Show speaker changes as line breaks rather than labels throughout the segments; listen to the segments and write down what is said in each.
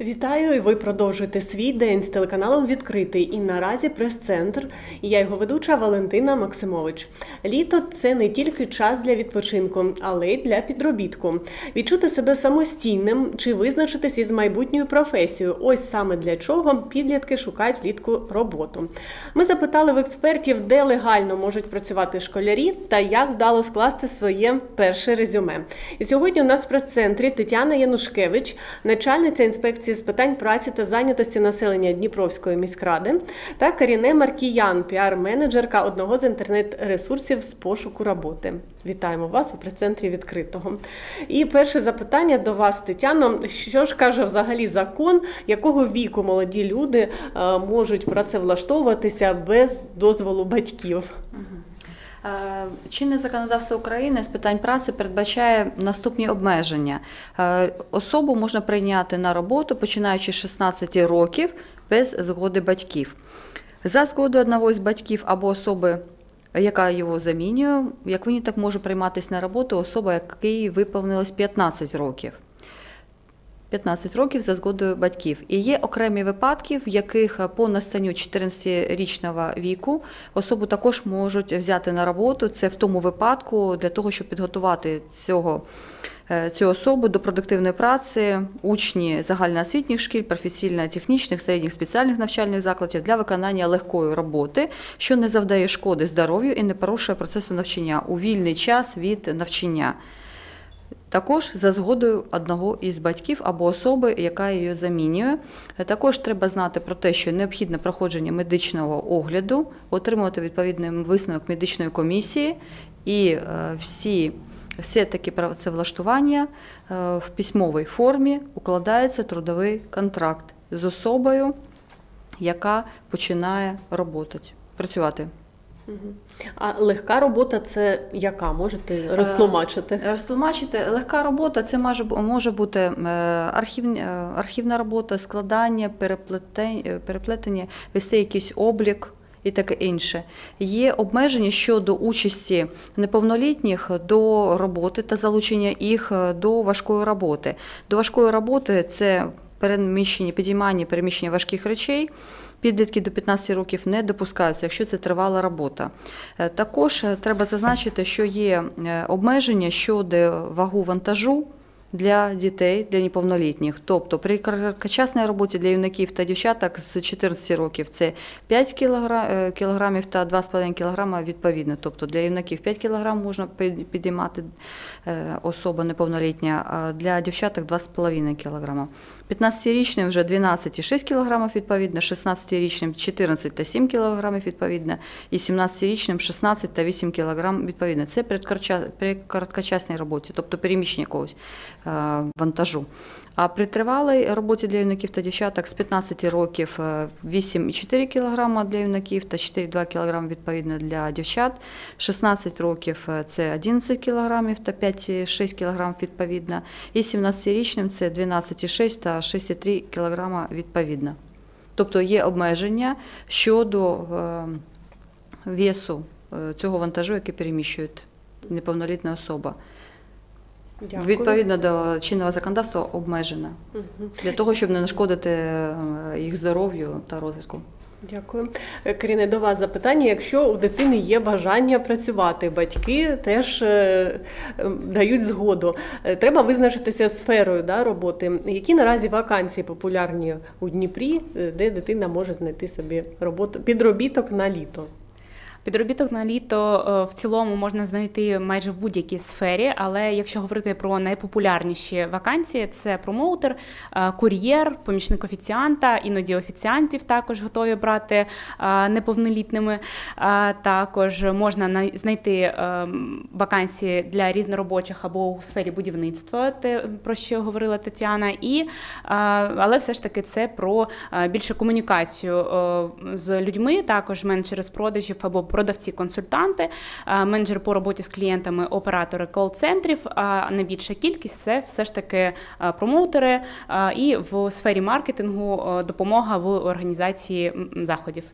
Вітаю! Ви продовжуєте свій день з телеканалом Відкритий і наразі прес-центр. Я його ведуча Валентина Максимович. Літо це не тільки час для відпочинку, але й для підробітку. Відчути себе самостійним чи визначитись із майбутньою професією. Ось саме для чого підлітки шукають влітку роботу. Ми запитали в експертів, де легально можуть працювати школярі та як вдало скласти своє перше резюме. І сьогодні у нас в прес-центрі Тетяна Янушкевич, начальниця інспекції інспекції з питань праці та зайнятості населення Дніпровської міськради та Каріне Маркіян, піар-менеджерка одного з інтернет-ресурсів з пошуку роботи. Вітаємо вас у прес-центрі відкритого. І перше запитання до вас, Тетяно. Що ж каже взагалі закон, якого віку молоді люди е, можуть працевлаштовуватися без дозволу батьків?
Е, чинне законодавство України з питань праці передбачає наступні обмеження. Е, особу можна прийняти на роботу починаючи з 16 років без згоди батьків. За згодою одного з батьків або особи, яка його замінює, як він так може прийматися на роботу особа, якій виповнилось 15 років. 15 років за згодою батьків. І є окремі випадки, в яких по настанню 14-річного віку особу також можуть взяти на роботу. Це в тому випадку для того, щоб підготувати цього. Е, цю особу до продуктивної праці, учні загальноосвітніх шкіл, професійно-технічних, середніх спеціальних навчальних закладів для виконання легкої роботи, що не завдає шкоди здоров'ю і не порушує процесу навчання у вільний час від навчання. Також за згодою одного із батьків або особи, яка її замінює. Також треба знати про те, що необхідне проходження медичного огляду, отримувати відповідний висновок медичної комісії і е, всі. Все таки працевлаштування е, в письмовій формі укладається трудовий контракт з особою, яка починає роботи, працювати.
А легка робота це яка? Можете е, розтлумачити?
Розтлумачити легка робота це може може бути е, архів, е, архівна робота, складання, переплетення, вести якийсь облік. І таке інше. Є обмеження щодо участі неповнолітніх до роботи та залучення їх до важкої роботи. До важкої роботи це переміщення, підіймання, переміщення важких речей. Підлітки до 15 років не допускаються, якщо це тривала робота. Е, також е, треба зазначити, що є е, обмеження щодо вагу вантажу для дітей, для неповнолітніх. Тобто при короткочасній роботі для юнаків та дівчаток з 14 років це 5 кілограмів та 2,5 кг відповідно. Тобто для юнаків 5 кг можна підіймати особа неповнолітня, а для дівчаток 2,5 кг. 15-річним вже 12,6 кг відповідно, 16-річним 14 та 7 кг відповідно, і 17-річним 16 та 8 кг відповідно. Це при короткочасній роботі, тобто переміщення якогось е, вантажу. А при тривалій роботі для юнаків та дівчаток з 15 років 8,4 е, кг для юнаків та 4,2 кг відповідно для дівчат, 16 років е, це 11 кг та 5,6 кг відповідно, і 17-річним це 12,6 та 6,3 кг відповідно. Тобто є обмеження щодо е, весу цього вантажу, який переміщує неповнолітня особа. Дякую. Відповідно до чинного законодавства обмежена угу. для того, щоб не нашкодити е, їх здоров'ю та розвитку.
Дякую. Е, Каріне, до вас запитання. Якщо у дитини є бажання працювати, батьки теж е, дають згоду. Треба визначитися сферою да, роботи. Які наразі вакансії популярні у Дніпрі, де дитина може знайти собі роботу підробіток на літо?
Підробіток на літо е, в цілому можна знайти майже в будь-якій сфері, але якщо говорити про найпопулярніші вакансії, це промоутер, е, кур'єр, помічник офіціанта, іноді офіціантів також готові брати е, неповнолітними. Також можна знайти вакансії для різноробочих або у сфері будівництва, про що говорила Тетяна, і але все ж таки це про більше комунікацію з людьми, також менше з продажів або продавці-консультанти, е, менеджери по роботі з клієнтами, оператори кол-центрів. А найбільша кількість це все ж таки е, промоутери е, і в сфері маркетингу допомога в організації заходів.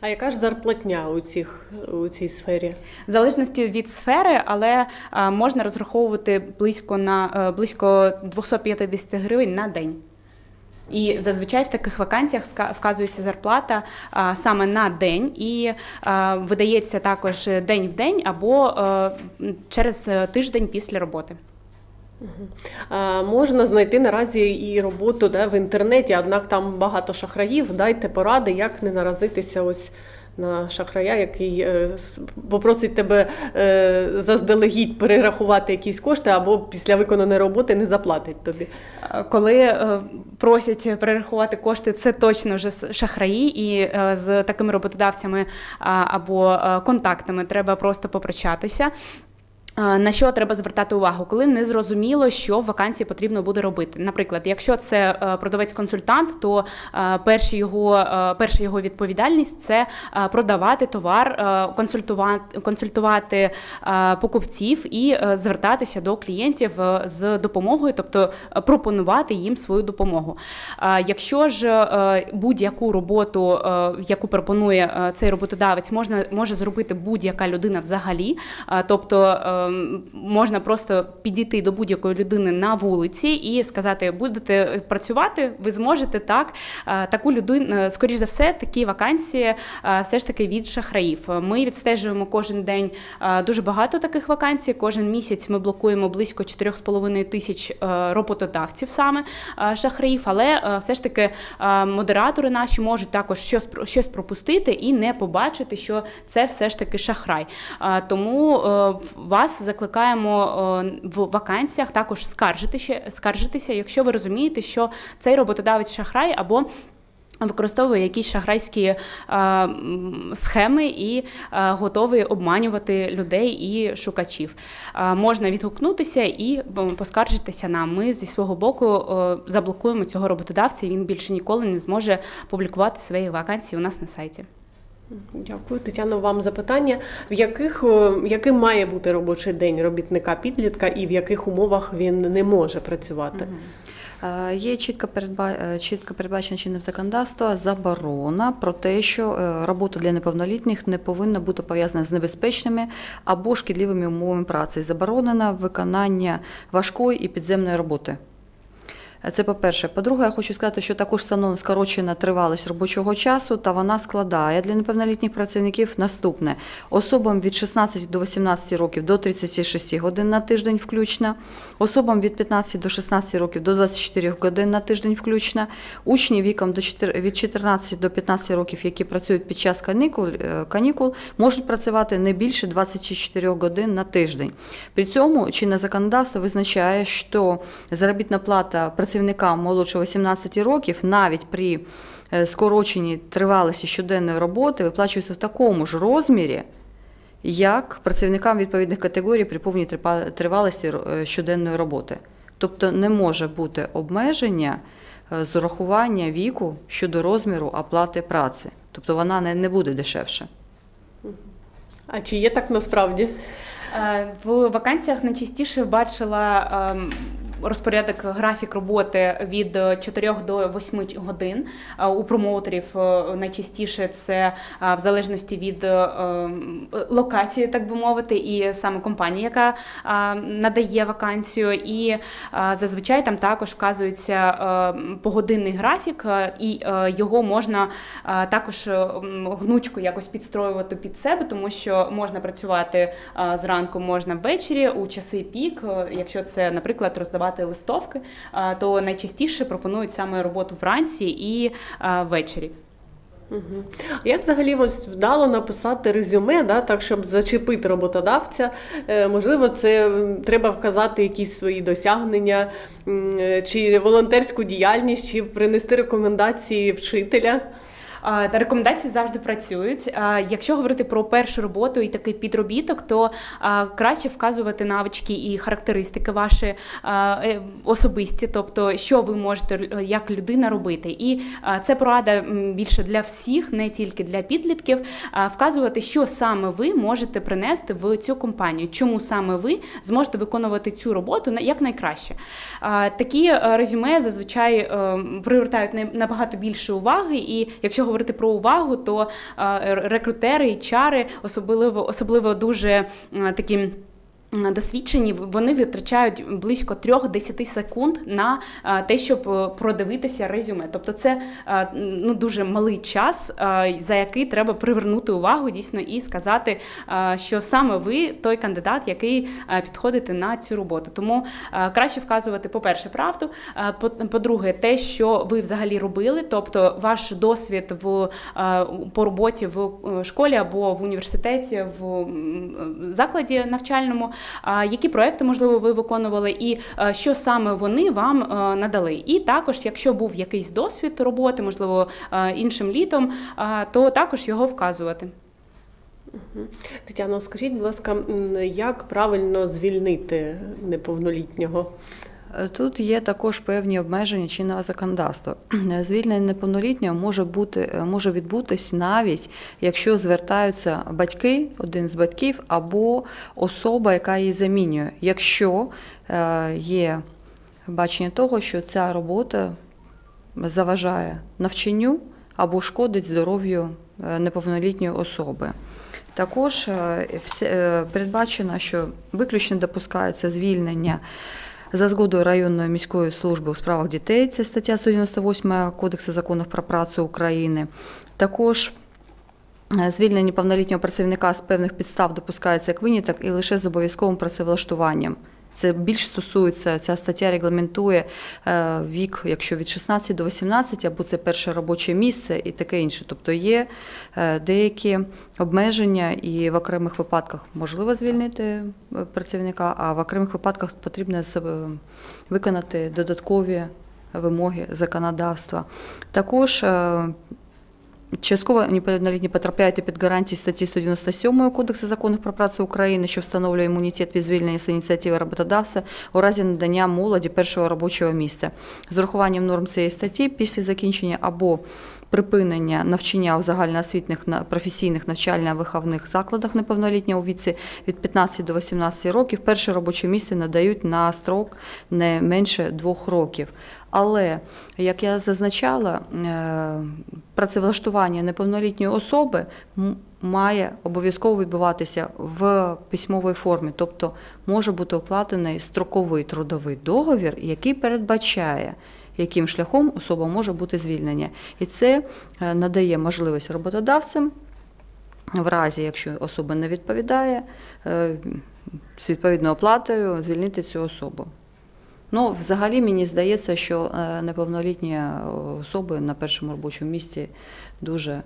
А яка ж зарплатня у цих у цій сфері?
В залежності від сфери, але можна розраховувати близько на близько 250 гривень на день. І зазвичай в таких вакансіях вказується зарплата саме на день, і видається також день в день або а, через е, тиждень після роботи.
Можна знайти наразі і роботу да, в інтернеті, однак там багато шахраїв. Дайте поради, як не наразитися ось на шахрая, який е, попросить тебе е, заздалегідь перерахувати якісь кошти або після виконаної роботи не заплатить тобі.
Е, Коли просять перерахувати кошти, це точно вже шахраї, і з такими роботодавцями або контактами треба просто попрощатися. На що треба звертати увагу, коли не зрозуміло, що в вакансії потрібно буде робити. Наприклад, якщо це е, продавець-консультант, то е, перші його, е, перша його відповідальність це продавати товар, консультувати, консультувати покупців і звертатися до клієнтів з допомогою, тобто пропонувати їм свою допомогу. Якщо ж будь-яку роботу, яку пропонує цей роботодавець, можна може зробити будь-яка людина взагалі, тобто можна просто підійти до будь-якої людини на вулиці і сказати, будете працювати, ви зможете так. Е, Таку людину, е, скоріш за все, такі вакансії е, все ж таки від шахраїв. Ми відстежуємо кожен день дуже багато таких вакансій. Кожен місяць ми блокуємо близько 4,5 тисяч роботодавців саме шахраїв, але все ж таки модератори наші можуть також щось щось пропустити і не побачити, що це все ж таки шахрай. Тому е, закликаємо в вакансіях також скаржитися, якщо ви розумієте, що цей роботодавець шахрай або Використовує якісь шахрайські е, схеми і е, готовий обманювати людей і шукачів. Е, можна відгукнутися і поскаржитися нам. Ми зі свого боку заблокуємо цього роботодавця. і Він більше ніколи не зможе публікувати свої вакансії у нас на сайті.
Дякую, Тетяно, вам запитання. В яких, е, яким має бути робочий день робітника підлітка і в яких умовах він не може працювати?
Е, Є чітко передба... е, чітко передбачена чинним законодавства заборона про те, що робота для неповнолітніх не повинна бути пов'язана з небезпечними або шкідливими умовами праці. Заборонено виконання важкої і підземної роботи. Це по-перше. По-друге, я хочу сказати, що також встановлена скорочена тривалість робочого часу, та вона складає для неповнолітніх працівників наступне: особам від 16 до 18 років до 36 годин на тиждень включно, особам від 15 до 16 років до 24 годин на тиждень включно, учні віком від 14 до 15 років, які працюють під час канікул, е, канікул, можуть працювати не більше 24 годин на тиждень. При цьому чинне законодавство визначає, що заробітна плата працівникам молодше 18 років навіть при е, скороченні тривалості щоденної роботи виплачується в такому ж розмірі, як працівникам відповідних категорій при повній тривалості е, щоденної роботи. Тобто не може бути обмеження е, з урахування віку щодо розміру оплати праці. Тобто вона не, не буде дешевше.
А чи є так насправді?
В вакансіях найчастіше бачила ем, розпорядок графік роботи від 4 до 8 годин. Е, У промоутерів е, найчастіше це е, в залежності від е, локації, так би мовити, і саме компанії, яка е, надає вакансію. І е, зазвичай там також вказується е, погодинний графік, е, і е, його можна е, також е, м, гнучко якось підстроювати під себе, тому що можна працювати е, зранку, можна ввечері у часи пік. Е, Якщо це, наприклад, роздавати листовки, е, то найчастіше пропонують саме роботу вранці і ввечері.
А Як взагалі ось вдало написати резюме, да, так, щоб зачепити роботодавця? Е, Можливо, це треба вказати якісь свої досягнення, е, чи волонтерську діяльність, чи принести рекомендації вчителя.
Рекомендації завжди працюють. Якщо говорити про першу роботу і такий підробіток, то краще вказувати навички і характеристики ваші е, особисті, тобто що ви можете е, як людина робити. І це порада більше для всіх, не тільки для підлітків, вказувати, що саме ви можете принести в цю компанію, чому саме ви зможете виконувати цю роботу як найкраще. Такі е, резюме зазвичай привертають набагато більше уваги, і якщо говорити про увагу, то е, рекрутери і чари особливо особливо дуже е, такі. Досвідчені вони витрачають близько 3-10 секунд на е, те, щоб е, продивитися резюме. Тобто, це е, ну дуже малий час, за який треба привернути увагу дійсно і сказати, що саме ви той кандидат, який підходите на цю роботу. Тому краще вказувати, по-перше, правду. по- По-друге, те, що ви взагалі робили, тобто ваш досвід в по роботі в школі або в університеті, в закладі навчальному, які проекти можливо ви виконували, і що саме вони вам надали. І також, якщо був якийсь досвід роботи, можливо, іншим літом, то також його вказувати.
Тетяно, скажіть, будь ласка, як правильно звільнити неповнолітнього?
Тут є також певні обмеження чинного законодавства. Звільнення неповнолітнього може бути е, може відбутись навіть якщо звертаються батьки, один з батьків, або особа, яка її замінює, якщо е, є бачення того, що ця робота заважає навчанню або шкодить здоров'ю е, неповнолітньої особи. Також передбачено, що виключно допускається звільнення за згодою районної міської служби у справах дітей, це стаття 198 Кодексу законів про працю України. Також е, звільнення повнолітнього працівника з певних підстав допускається як виняток і лише з обов'язковим працевлаштуванням. Це більш стосується, ця стаття регламентує е, вік, якщо від 16 до 18, або це перше робоче місце і таке інше. Тобто є е, деякі обмеження, і в окремих випадках можливо звільнити е, працівника, а в окремих випадках потрібно виконати додаткові вимоги законодавства. Також Частково неповнолітні потрапляють під гарантії статті 197 Кодексу законів про працю України, що встановлює імунітет від звільнення з ініціативи роботодавця у разі надання молоді першого робочого місця. З урахуванням норм цієї статті після закінчення або припинення навчання в загальноосвітних професійних навчально-виховних закладах неповнолітнього віці від 15 до 18 років перше робоче місце надають на строк не менше двох років. Але, як я зазначала, е, працевлаштування неповнолітньої особи має обов'язково відбуватися в письмовій формі, тобто може бути укладений строковий трудовий договір, який передбачає, яким шляхом особа може бути звільнення. І це е, надає можливість роботодавцям, в разі, якщо особа не відповідає, е, з відповідною оплатою звільнити цю особу. Ну, взагалі, мені здається, що е, неповнолітні особи на першому робочому місці дуже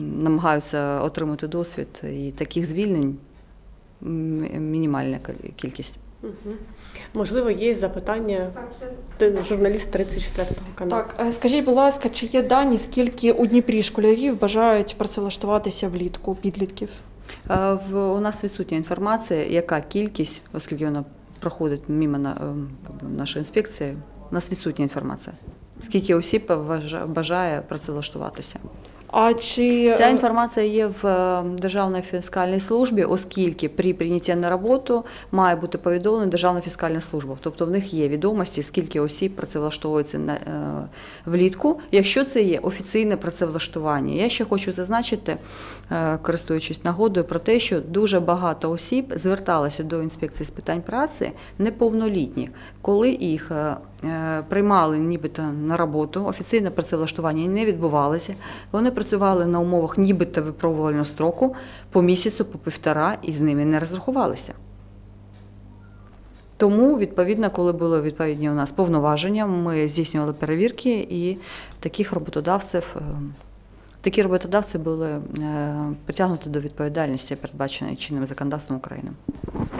намагаються отримати досвід, і таких звільнень мінімальна кількість.
Мгм. Можливо, є запитання. Ти журналіст 34 каналу.
Так, е, скажіть, будь ласка, чи є дані, скільки у Дніпрі школярів бажають працевлаштуватися влітку підлітків?
Е, В, у нас відсутня інформація, яка кількість, оскільки вона проходить мимо на, ем, нашої інспекції, у нас відсутня інформація. Скільки осіб бажає працевлаштуватися?
А чи
Ця
е,
інформація є в е, Державній фіскальній службі, оскільки при прийнятті на роботу має бути повідомлена Державна фіскальна служба. Тобто в них є відомості, скільки осіб працевлаштовується на, е, влітку, якщо це є офіційне працевлаштування. Я ще хочу зазначити, користуючись нагодою, про те, що дуже багато осіб зверталися до інспекції з питань праці неповнолітніх, коли їх приймали нібито на роботу, офіційне працевлаштування не відбувалося. Вони працювали на умовах нібито випробувального строку по місяцю, по півтора, і з ними не розрахувалися. Тому, відповідно, коли були відповідні у нас повноваження, ми здійснювали перевірки і таких роботодавців. Такі роботодавці були е, притягнуті до відповідальності, передбаченої чинним законодавством України.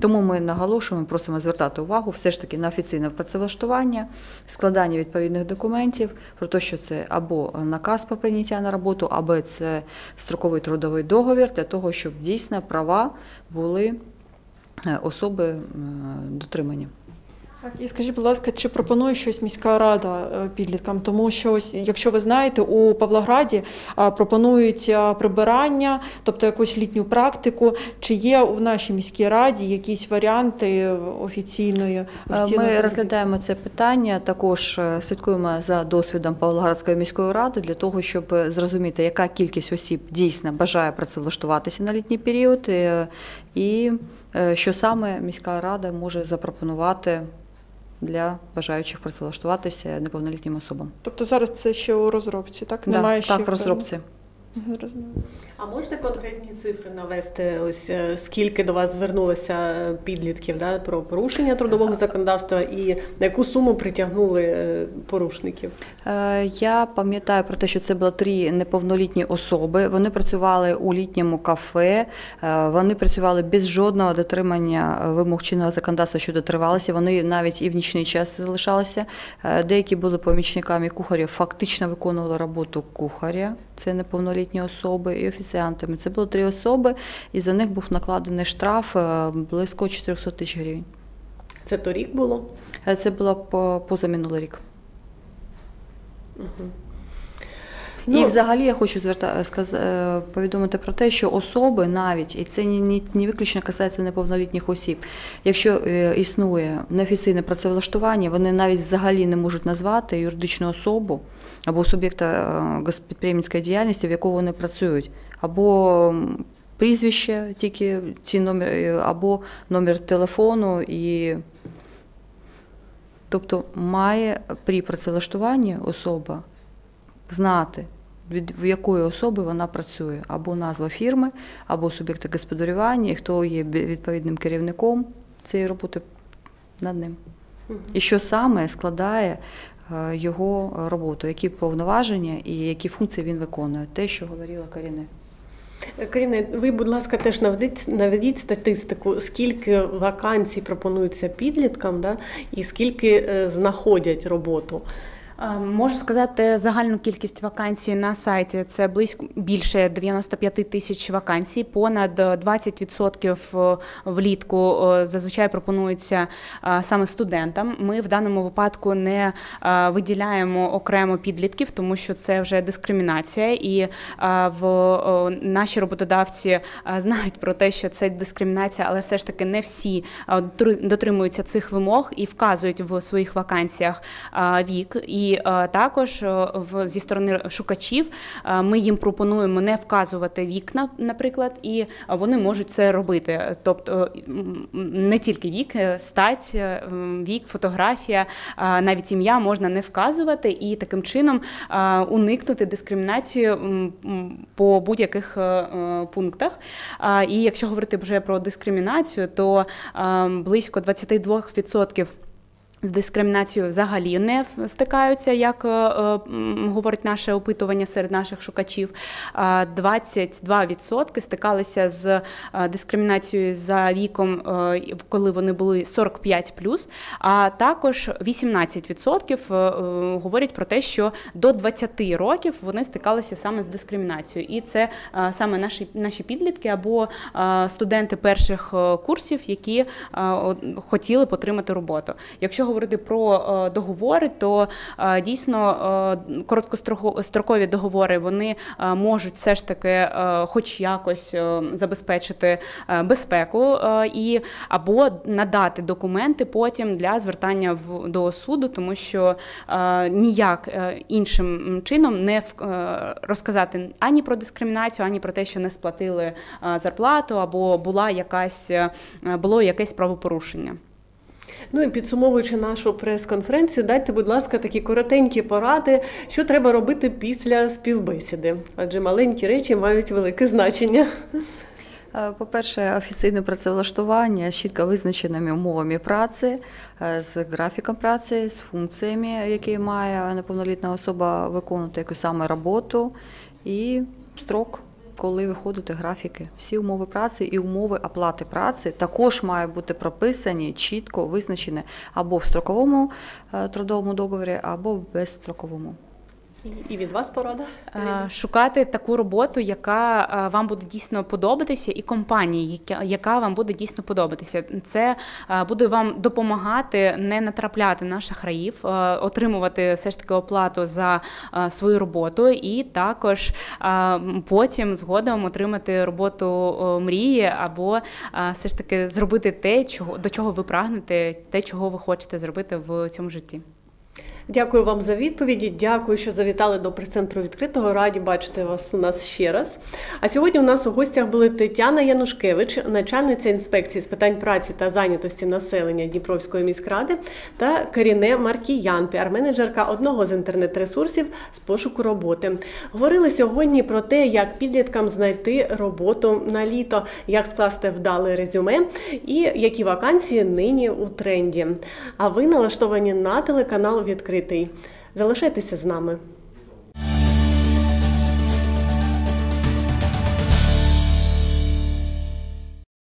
Тому ми наголошуємо, просимо звертати увагу все ж таки на офіційне працевлаштування, складання відповідних документів про те, що це або наказ про прийняття на роботу, або це строковий трудовий договір для того, щоб дійсно права були е, особи е, дотримані.
Так, і скажіть, будь ласка, чи пропонує щось міська рада е, підліткам? Тому що ось, якщо ви знаєте, у Павлограді а, пропонують прибирання, тобто якусь літню практику. Чи є в нашій міській раді якісь варіанти офіційної
Е,
офіційної
Ми розглядаємо це питання. Також е, слідкуємо за досвідом Павлоградської міської ради для того, щоб зрозуміти, яка кількість осіб дійсно бажає працевлаштуватися на літній період, е, і е, що саме міська рада може запропонувати для бажаючих працевлаштуватися неповнолітнім особам.
Тобто зараз це ще у розробці, так?
Да,
Немає ще
так, в розробці.
А можете конкретні цифри навести? Ось е, скільки до вас звернулося е, підлітків да, про порушення трудового законодавства і на яку суму притягнули е, порушників?
Я пам'ятаю про те, що це було три неповнолітні особи. Вони працювали у літньому кафе, вони працювали без жодного дотримання вимог чинного законодавства щодо тривалості. Вони навіть і в нічний час залишалися. Деякі були помічниками кухарів, фактично виконували роботу кухаря. Це неповнолітні особи і офіціантами. Це було три особи, і за них був накладений штраф е, близько 400 тисяч гривень.
Це торік було?
Е, Це було по- позаминулий рік.
Ну,
і взагалі я хочу зверта... сказ... е, повідомити про те, що особи навіть, і це не, не, виключно касається неповнолітніх осіб, якщо е, існує неофіційне працевлаштування, вони навіть взагалі не можуть назвати юридичну особу або суб'єкта е, підприємницької діяльності, в якого вони працюють, або прізвище, тільки ці номер, е, або номер телефону і. Тобто має при працевлаштуванні особа знати, від в якої особи вона працює, або назва фірми, або суб'єкта господарювання, і хто є відповідним керівником цієї роботи над ним. І що саме складає е, його роботу, які повноваження і які функції він виконує, те, що говорила Каріне.
Каріна, ви, будь ласка, теж наведіть, наведіть статистику, скільки вакансій пропонується підліткам, да, і скільки е, знаходять роботу.
Е, Можу сказати загальну кількість вакансій на сайті. Це близько більше 95 тисяч вакансій. Понад 20% влітку е, зазвичай пропонується е, саме студентам. Ми в даному випадку не е, виділяємо окремо підлітків, тому що це вже дискримінація, і е, в е, наші роботодавці е, знають про те, що це дискримінація, але все ж таки не всі е, дотримуються цих вимог і вказують в своїх вакансіях е, вік. І е, також е, в зі сторони шукачів е, ми їм пропонуємо не вказувати вік, на- наприклад, і вони можуть це робити. Тобто не тільки вік, стать, вік, фотографія, навіть ім'я можна не вказувати і таким чином уникнути м, по будь-яких пунктах. І якщо говорити вже про дискримінацію, то е, близько 22% з дискримінацією взагалі не стикаються, як е, е, говорить наше опитування серед наших шукачів. А 22% стикалися з е, дискримінацією за віком, коли вони були 45+, а також 18% е, е, говорять про те, що до 20 років вони стикалися саме з дискримінацією. І це саме наші, наші підлітки або студенти перших курсів, які хотіли отримати роботу. Якщо говорити про е, договори, то е, дійсно е, короткострокові договори вони можуть все ж таки, хоч якось забезпечити безпеку і або надати документи потім для звертання в до суду, тому що ніяк іншим чином не розказати ані про дискримінацію, ані про те, що не сплатили зарплату, або була якась було якесь правопорушення.
Ну і підсумовуючи нашу прес-конференцію, дайте, будь ласка, такі коротенькі поради, що треба робити після співбесіди, адже маленькі речі мають велике значення.
Е, По-перше, офіційне працевлаштування з чітко визначеними умовами праці, е, з графіком праці, з функціями, які має неповнолітна особа виконувати яку саме роботу, і строк, коли виходити графіки. Всі умови праці і умови оплати праці також мають бути прописані, чітко визначені або в строковому е, трудовому договорі, або в безстроковому.
І від вас порада.
Е, Шукати таку роботу, яка е, вам буде дійсно подобатися, і компанії, яка, вам буде дійсно подобатися. Це е, буде вам допомагати не натрапляти на шахраїв, е, отримувати все ж таки оплату за свою роботу, і також потім згодом отримати роботу мрії, або все ж таки зробити те, чого до чого ви прагнете, те, чого ви хочете зробити в цьому житті.
Дякую вам за відповіді. Дякую, що завітали до прес-центру відкритого. Раді бачити вас у нас ще раз. А сьогодні у нас у гостях були Тетяна Янушкевич, начальниця інспекції з питань праці та зайнятості населення Дніпровської міськради, та Каріне Маркіян, піар-менеджерка одного з інтернет-ресурсів з пошуку роботи. Говорили сьогодні про те, як підліткам знайти роботу на літо, як скласти вдале резюме і які вакансії нині у тренді. А ви налаштовані на телеканал відкритий. Залишайтеся з нами.